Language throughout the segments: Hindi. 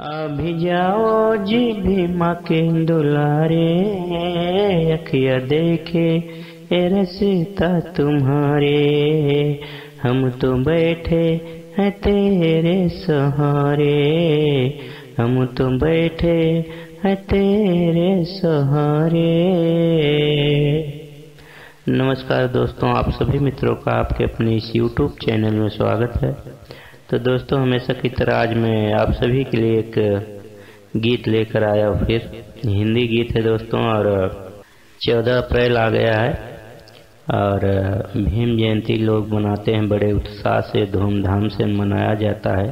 अभी जाओ जी भीमा के दुलारे, अखिया देखे ए रसीता तुम्हारे। हम तो बैठे हैं तेरे सहारे, हम तो बैठे हैं तेरे सहारे। नमस्कार दोस्तों, आप सभी मित्रों का आपके अपने इस YouTube चैनल में स्वागत है। तो दोस्तों हमेशा की तरह आज मैं आप सभी के लिए एक गीत लेकर आया हूँ फिर। हिंदी गीत है दोस्तों, और चौदह अप्रैल आ गया है, और भीम जयंती लोग मनाते हैं, बड़े उत्साह से, धूमधाम से मनाया जाता है।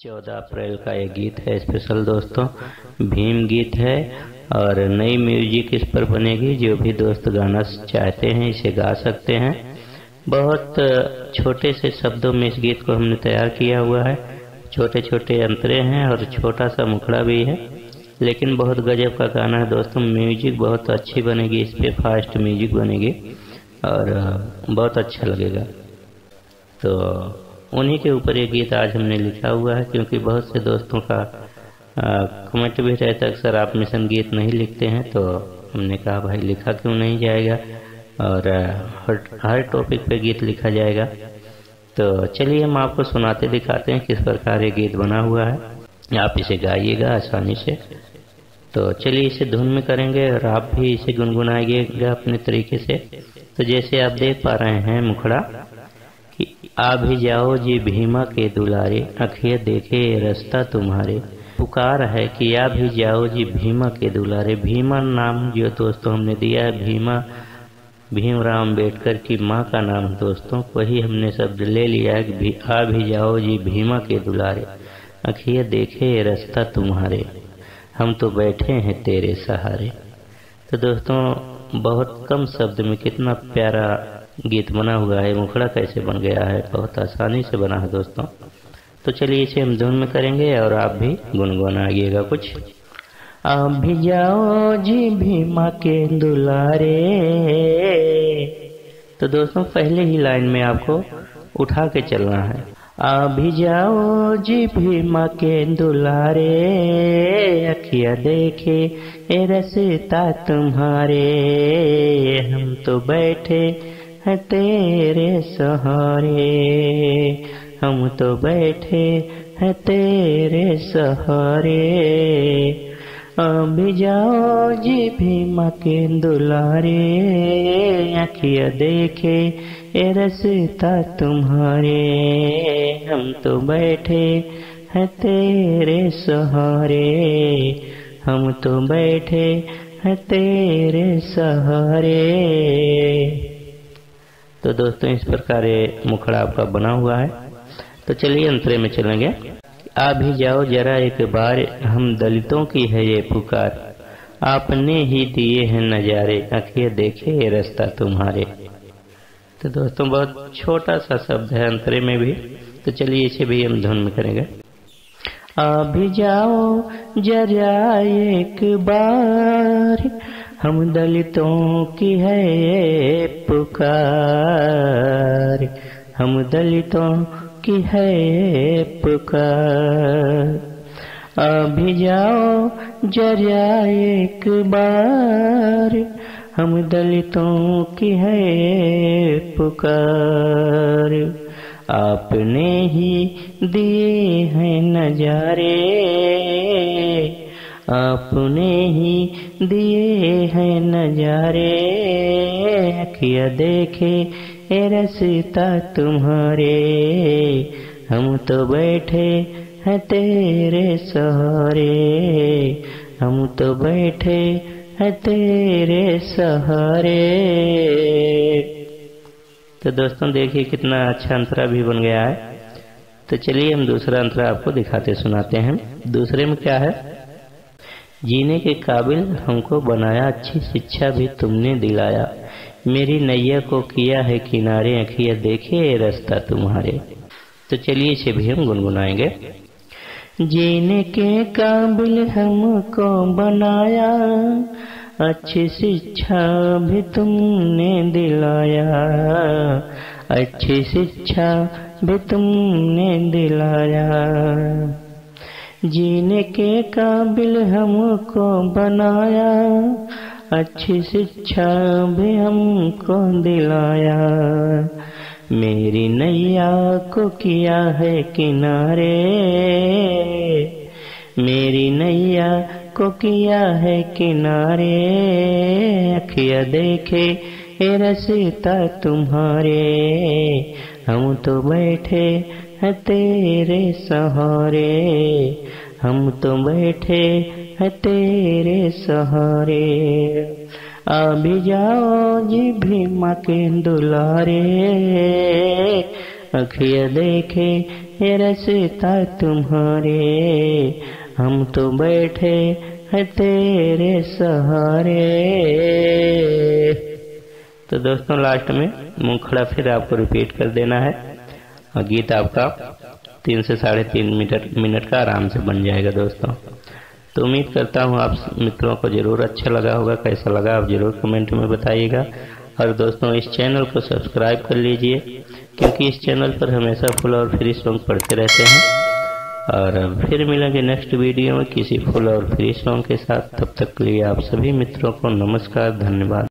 चौदह अप्रैल का ये गीत है स्पेशल दोस्तों। भीम गीत है, और नई म्यूज़िक इस पर बनेगी, जो भी दोस्त गाना चाहते हैं, इसे गा सकते हैं। बहुत छोटे से शब्दों में इस गीत को हमने तैयार किया हुआ है। छोटे छोटे अंतरे हैं और छोटा सा मुखड़ा भी है। लेकिन बहुत गजब का गाना है दोस्तों। म्यूज़िक बहुत अच्छी बनेगी, इस पर फास्ट म्यूज़िक बनेगी और बहुत अच्छा लगेगा। तो उन्हीं के ऊपर ये गीत आज हमने लिखा हुआ है क्योंकि बहुत से दोस्तों का कमेंट भी रहता है सर आप मिशन गीत नहीं लिखते हैं तो हमने कहा, भाई लिखा क्यों नहीं जाएगा? और हर हर टॉपिक पे गीत लिखा जाएगा। तो चलिए हम आपको सुनाते दिखाते हैं किस प्रकार ये गीत बना हुआ है। आप इसे गाइएगा आसानी से। तो चलिए इसे धुन में करेंगे और आप भी इसे गुनगुनाइएगा अपने तरीके से। तो जैसे आप देख पा रहे हैं मुखड़ा, कि आ भी जाओ जी भीमा के दुलारे अखिए देखे रास्ता तुम्हारे। पुकार है कि आ भी जाओ जी भीमा के दुलारे। भीमा नाम जो दोस्तों हमने दिया है, भीमा भीमराव अंबेडकर की माँ का नाम दोस्तों, वही हमने शब्द ले लिया कि भी आ भी जाओ जी भीमा के दुलारे। अखिए देखे ये रास्ता तुम्हारे। हम तो बैठे हैं तेरे सहारे। तो दोस्तों, बहुत कम शब्द में कितना प्यारा गीत बना हुआ है, मुखड़ा कैसे बन गया है, बहुत आसानी से बना है दोस्तों। तो चलिए इसे हम धुन में करेंगे और आप भी गुनगुनाइएगा कुछ। भी जाओ जी भीमा के दुलारे। तो दोस्तों, पहले ही लाइन में आपको उठा के चलना है। अभी जाओ जी भीमा के दुलारे, अखिया देखे, ए रसता तुम्हारे। हम तो बैठे हैं तेरे सहारे। हम तो बैठे हैं तेरे सहारे। अभी जाओ जी भीमा के दुलारे अखिया देखे, ए रसता तुम्हारे, हम तो बैठे हैं तेरे सहारे, हम तो बैठे हैं तेरे सहारे। तो दोस्तों, इस प्रकार मुखड़ा आपका बना हुआ है। तो चलिए, अंतरे में चलेंगे। आ भी जाओ, जरा एक बार हम दलितों की है ये पुकार। आपने ही दिए हैं नजारे अखिए देखे ये रास्ता तुम्हारे। तो दोस्तों, बहुत छोटा सा शब्द है अंतरे में भी। तो चलिए इसे भी हम धुन में करेंगे। अभी जाओ, जरा एक बार, हम दलितों की है पुकार। हम दलितों की है पुकार। अभी जाओ जरा एक बार, हम दलितों की है पुकार। आपने ही दिए हैं नजारे, आपने ही दिए हैं नजारे। किया देखे रसता तुम्हारे। हम तो बैठे हैं तेरे सहारे। हम तो बैठे हैं तेरे सहारे। तो दोस्तों, देखिए कितना अच्छा अंतरा भी बन गया है। तो चलिए हम दूसरा अंतरा आपको दिखाते, सुनाते हैं। दूसरे में क्या है? जीने के काबिल हमको बनाया, अच्छी शिक्षा भी तुमने दिलाया। मेरी नैया को किया है किनारे अखिया देखे रास्ता तुम्हारे। तो चलिए इसे भी हम गुनगुनाएँगे। जीने के काबिल हमको बनाया, अच्छी शिक्षा भी तुमने दिलाया, अच्छी शिक्षा भी तुमने दिलाया। जीने के काबिल हमको बनाया अच्छी शिक्षा भी हमको दिलाया। मेरी नैया को किया है किनारे। मेरी नैया को किया है किनारे। अखिया देखे, ए रसीता तुम्हारे। हम तो बैठे हैं तेरे सहारे। हम तो बैठे हैं तेरे सहारे। आ भी जाओ जी भी माँ के दुलारे। अखिया देखे ये रसता तुम्हारे। हम तो बैठे है तेरे सहारे। तो दोस्तों लास्ट में मुखड़ा फिर आपको रिपीट कर देना है। और गीत आपका तीन से साढ़े तीन मीटर मिनट का आराम से बन जाएगा दोस्तों। तो उम्मीद करता हूँ आप मित्रों को ज़रूर अच्छा लगा होगा। कैसा लगा आप ज़रूर कमेंट में बताइएगा। और दोस्तों, इस चैनल को सब्सक्राइब कर लीजिए, क्योंकि इस चैनल पर हमेशा फुल और फ्री सॉन्ग पढ़ते रहते हैं। और फिर मिलेंगे नेक्स्ट वीडियो में किसी फुल और फ्री सॉन्ग के साथ। तब तक के लिए आप सभी मित्रों को नमस्कार, धन्यवाद।